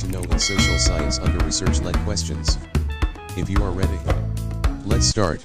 to know in social science under research-led questions. If you are ready, let's start.